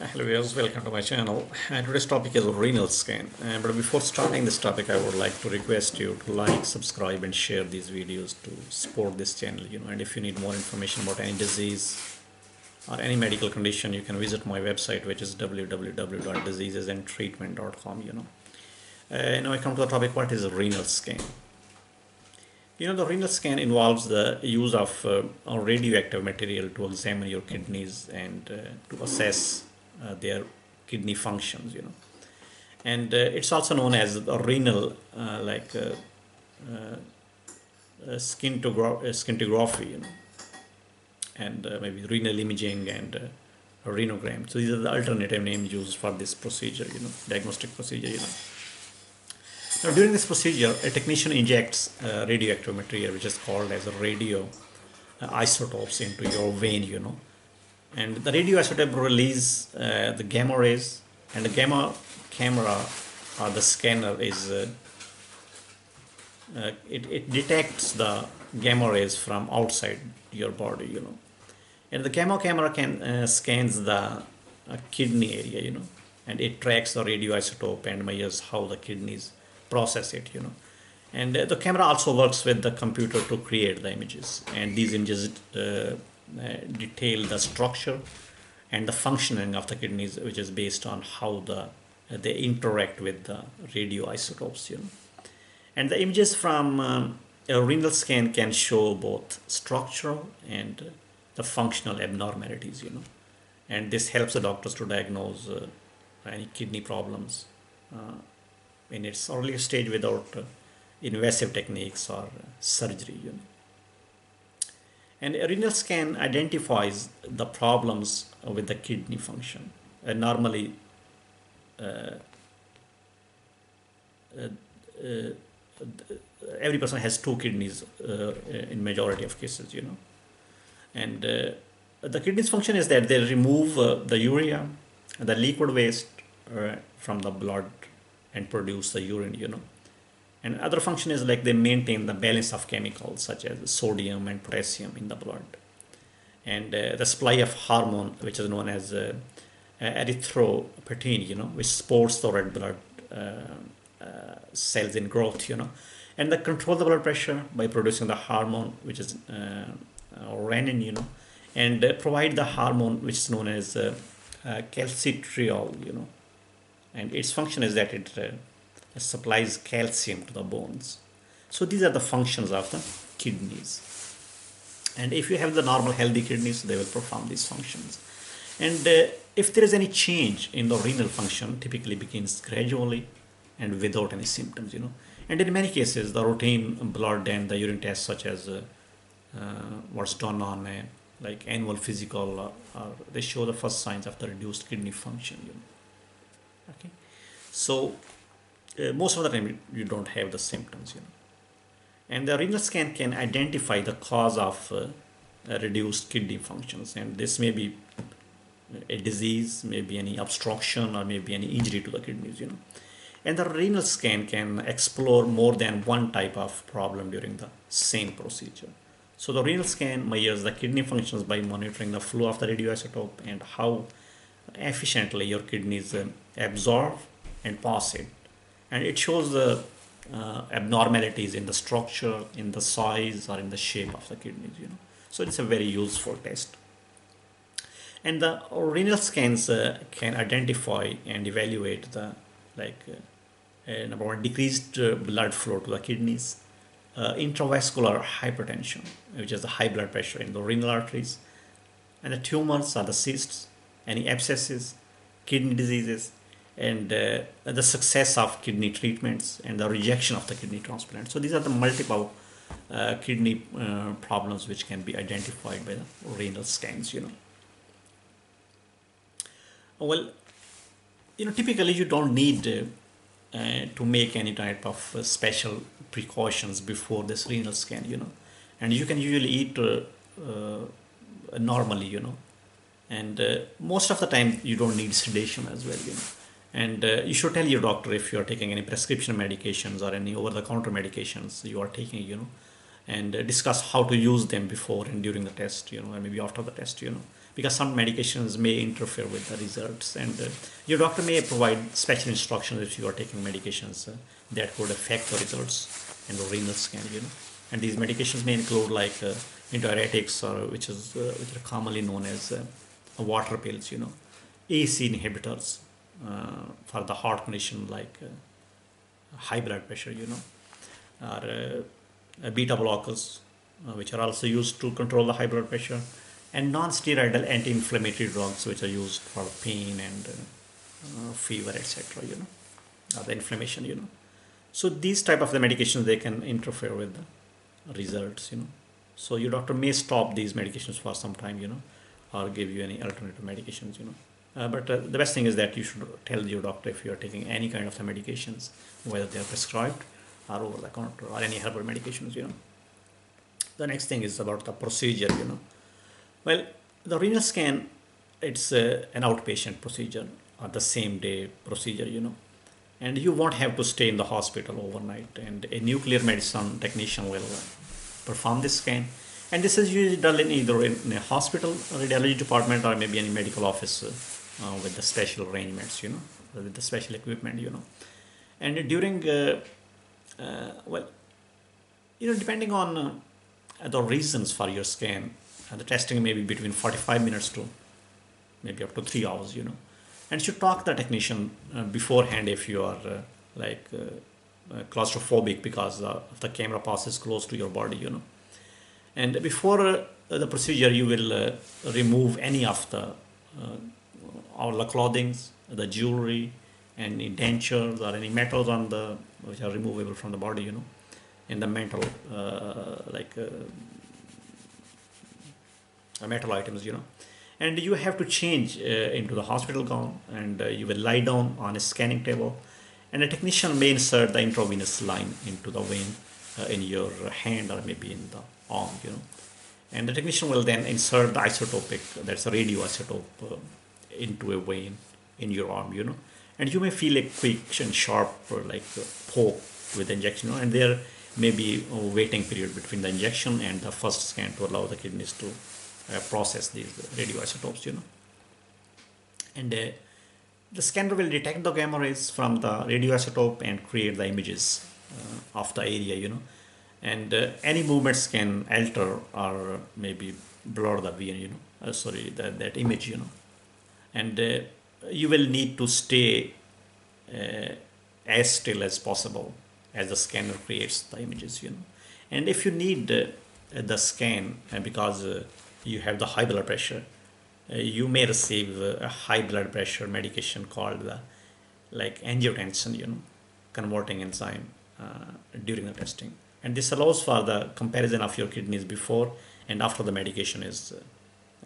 Hello viewers, welcome to my channel. And today's topic is renal scan. Uh, but before starting this topic, I would like to request you to like, subscribe, and share these videos to support this channel. You know, and if you need more information about any disease or any medical condition, you can visit my website, which is www.diseasesandtreatment.com. You know. Uh, now I come to the topic: what is renal scan? You know, the renal scan involves the use of uh, radioactive material to examine your kidneys and uh, to assess their kidney functions, you know. And uh, it's also known as a renal, uh, like uh, uh, scintigra- scintigraphy, you know, and maybe renal imaging and uh, renogram. So these are the alternative names used for this procedure, you know, diagnostic procedure, you know. Now, during this procedure, a technician injects uh, radioactive material, which is called as a radio uh, isotopes, into your vein, you know. And the radioisotope release uh, the gamma rays, and the gamma camera or the scanner is uh, uh, it, it detects the gamma rays from outside your body, you know. And the gamma camera can uh, scans the kidney area, you know, and it tracks the radioisotope and measures how the kidneys process it you know and uh, the camera also works with the computer to create the images and these images uh, uh, detail the structure and the functioning of the kidneys which is based on how the uh, they interact with the radioisotopes you know and the images from um, a renal scan can show both structural and uh, the functional abnormalities you know and this helps the doctors to diagnose uh, any kidney problems in its early stage without uh, invasive techniques or uh, surgery. You know. And renal scan identifies the problems with the kidney function. Uh, normally, uh, uh, every person has two kidneys in majority of cases, you know. And the kidneys function is that they remove the urea, the liquid waste from the blood and produce the urine, you know. And other function is like they maintain the balance of chemicals such as sodium and potassium in the blood. And uh, the supply of hormone, which is known as uh, erythropoietin, you know, which supports the red blood uh, uh, cells in growth, you know. And they control the blood pressure by producing the hormone, which is uh, renin, you know, and provide the hormone which is known as uh, calcitriol, you know, and its function is that it uh, supplies calcium to the bones. So these are the functions of the kidneys. And if you have the normal healthy kidneys, they will perform these functions. And uh, if there is any change in the renal function, typically begins gradually and without any symptoms, you know. And in many cases, the routine blood and the urine tests, such as uh, uh, what's done on a like annual physical, uh, they show the first signs of the reduced kidney function, you know okay so uh, most of the time you don't have the symptoms you know. And the renal scan can identify the cause of uh, reduced kidney functions and this may be a disease maybe any obstruction or maybe any injury to the kidneys you know. And the renal scan can explore more than one type of problem during the same procedure. So the renal scan measures the kidney functions by monitoring the flow of the radioisotope and how efficiently your kidneys uh, absorb and pass it and it shows the uh, abnormalities in the structure in the size or in the shape of the kidneys you know. So it's a very useful test. And the renal scans uh, can identify and evaluate the like uh, uh number one decreased uh, blood flow to the kidneys intravascular hypertension which is the high blood pressure in the renal arteries and the tumors or the cysts any abscesses, kidney diseases, and uh, the success of kidney treatments and the rejection of the kidney transplant. So these are the multiple uh, kidney uh, problems which can be identified by the renal scans, you know. Well, you know, typically you don't need uh, uh, to make any type of uh, special precautions before this renal scan, you know, and you can usually eat normally, you know, and most of the time you don't need sedation as well you know and uh, you should tell your doctor if you are taking any prescription medications or any over-the-counter medications you are taking you know and uh, discuss how to use them before and during the test you know or maybe after the test you know. Because some medications may interfere with the results. And uh, your doctor may provide special instructions if you are taking medications uh, that could affect the results and the renal scan you know. And these medications may include like uh, diuretics or which is uh, which are commonly known as uh, water pills you know. AC inhibitors uh, for the heart condition like high blood pressure you know or beta blockers uh, which are also used to control the high blood pressure, and non-steroidal anti-inflammatory drugs which are used for pain and uh, uh fever, etc. You know, the inflammation. You know, so these type of the medications they can interfere with the results. You know, so your doctor may stop these medications for some time. You know, or give you any alternative medications. You know. Uh, but uh, the best thing is that you should tell your doctor if you are taking any kind of the medications, whether they are prescribed or over the counter or any herbal medications, you know. The next thing is about the procedure you know. Well the renal scan it's uh, an outpatient procedure or the same day procedure you know. And you won't have to stay in the hospital overnight. And a nuclear medicine technician will perform this scan. And this is usually done in either in a hospital radiology department or maybe any medical office uh, uh with the special arrangements you know with the special equipment you know. And during uh, uh, well you know depending on the reasons for your scan the testing may be between 45 minutes to maybe up to three hours you know. And should talk the technician uh, beforehand if you are uh, like uh, uh claustrophobic because the camera passes close to your body you know. And before uh, the procedure you will uh, remove any of the all the clothing the jewelry any dentures or any metals on the which are removable from the body you know in the metal uh, like uh, metal items you know. And you have to change uh, into the hospital gown and you will lie down on a scanning table. And a technician may insert the intravenous line into the vein in your hand or maybe in the arm you know. And the technician will then insert the isotopic that's a radioisotope uh, into a vein in your arm you know and you may feel a quick and sharp like uh, poke with injection you know, and there may be a waiting period between the injection and the first scan to allow the kidneys to uh, process these radioisotopes, you know. And uh, the scanner will detect the gamma rays from the radioisotope and create the images uh, of the area, you know. And uh, any movements can alter or maybe blur the vision, you know, uh, sorry, that, that image, you know. And uh, you will need to stay as still as possible as the scanner creates the images you know. And if you need uh, the scan uh, because uh, you have the high blood pressure uh, you may receive uh, a high blood pressure medication called the like angiotensin you know converting enzyme uh, during the testing. And this allows for the comparison of your kidneys before and after the medication is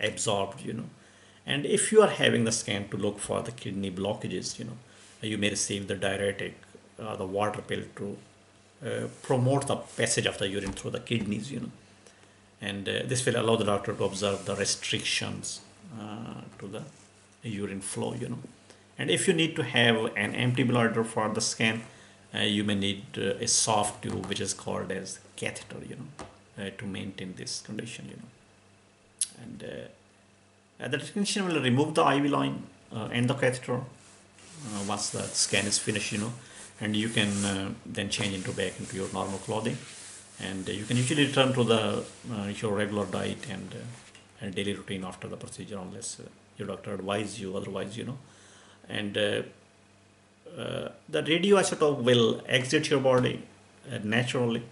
absorbed you know and if you are having the scan to look for the kidney blockages you know you may receive the diuretic uh, the water pill to uh, promote the passage of the urine through the kidneys, you know. And uh, this will allow the doctor to observe the restrictions to the urine flow, you know. And if you need to have an empty bladder for the scan, uh, you may need uh, a soft tube which is called as catheter you know uh, to maintain this condition you know and the technician will remove the IV line and the catheter once the scan is finished you know. And you can uh, then change into back into your normal clothing. And uh, you can usually return to the uh, your regular diet and, uh, and daily routine after the procedure unless uh, your doctor advises you otherwise you know. And uh, the radioisotope will exit your body naturally.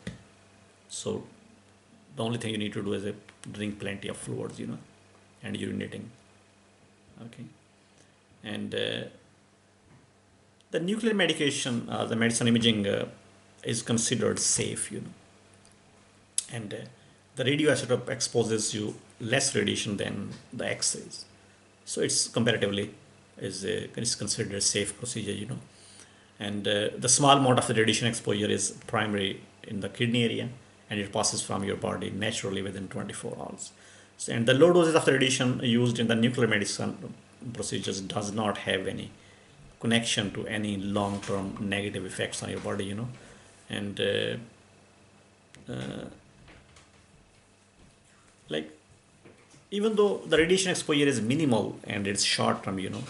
So the only thing you need to do is drink plenty of fluids you know and urinating okay and the nuclear medication, uh, the medicine imaging uh, is considered safe, you know. And uh, the radioisotope exposes you less radiation than the X-rays. So it's comparatively is, uh, is considered a safe procedure, you know. And uh, the small amount of the radiation exposure is primary in the kidney area and it passes from your body naturally within 24 hours. And the low doses of radiation used in the nuclear medicine procedures does not have any connection to any long-term negative effects on your body you know and uh, uh, like even though the radiation exposure is minimal and it's short term, you know,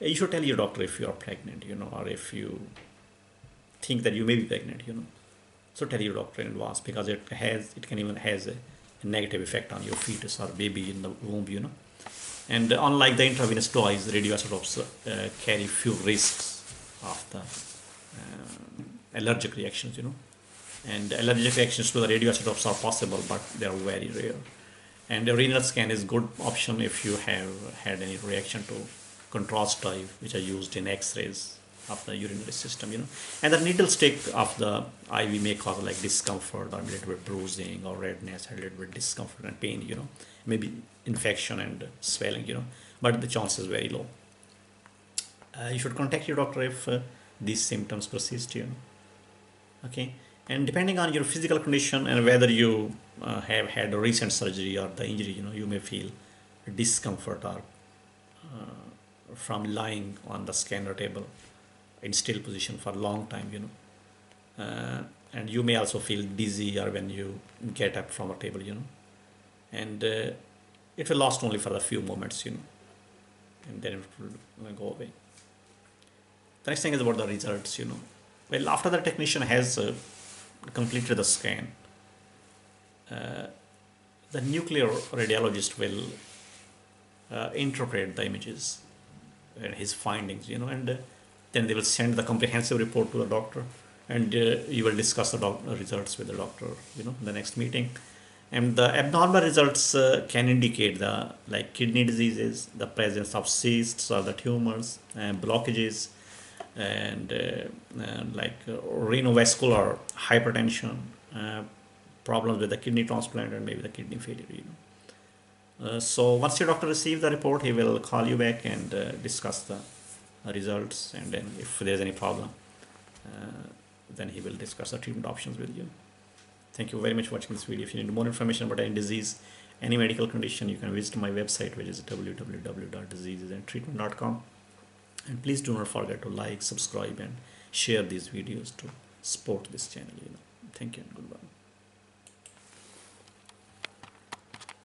you should tell your doctor if you are pregnant, you know, or if you think that you may be pregnant, you know. So tell your doctor in advance because it has, it can even has a negative effect on your fetus or baby in the womb, you know. And unlike the intravenous dose, radioisotopes uh, carry few risks of the uh, allergic reactions, you know. And allergic reactions to the radioisotopes are possible, but they are very rare. And a renal scan is good option if you have had any reaction to contrast type, which are used in X-rays of the urinary system, you know. And the needle stick of the IV may cause like discomfort or a little bit bruising or redness, a little bit discomfort and pain, you know. Maybe infection and swelling, you know. But the chance is very low. Uh, you should contact your doctor if uh, these symptoms persist, you know. Okay. And depending on your physical condition and whether you uh, have had a recent surgery or the injury, you know, you may feel discomfort or uh, from lying on the scanner table in still position for a long time, you know. Uh, and you may also feel dizzy or when you get up from a table, you know. And uh, it will last only for a few moments, you know, and then it will go away. The next thing is about the results, you know. Well, after the technician has uh, completed the scan, uh, the nuclear radiologist will uh, interpret the images and his findings, you know, and uh, then they will send the comprehensive report to the doctor, and uh, you will discuss the results with the doctor, you know, in the next meeting. And the abnormal results uh, can indicate the like kidney diseases, the presence of cysts or the tumors, and blockages, and uh, uh, like uh, renovascular hypertension, uh, problems with the kidney transplant, and maybe the kidney failure. You know. Uh, so once your doctor receives the report, he will call you back and uh, discuss the results, and then if there's any problem, uh, then he will discuss the treatment options with you. Thank you very much for watching this video. If you need more information about any disease, any medical condition, you can visit my website, which is www.diseasesandtreatment.com. And please do not forget to like, subscribe, and share these videos to support this channel. You know, thank you and goodbye.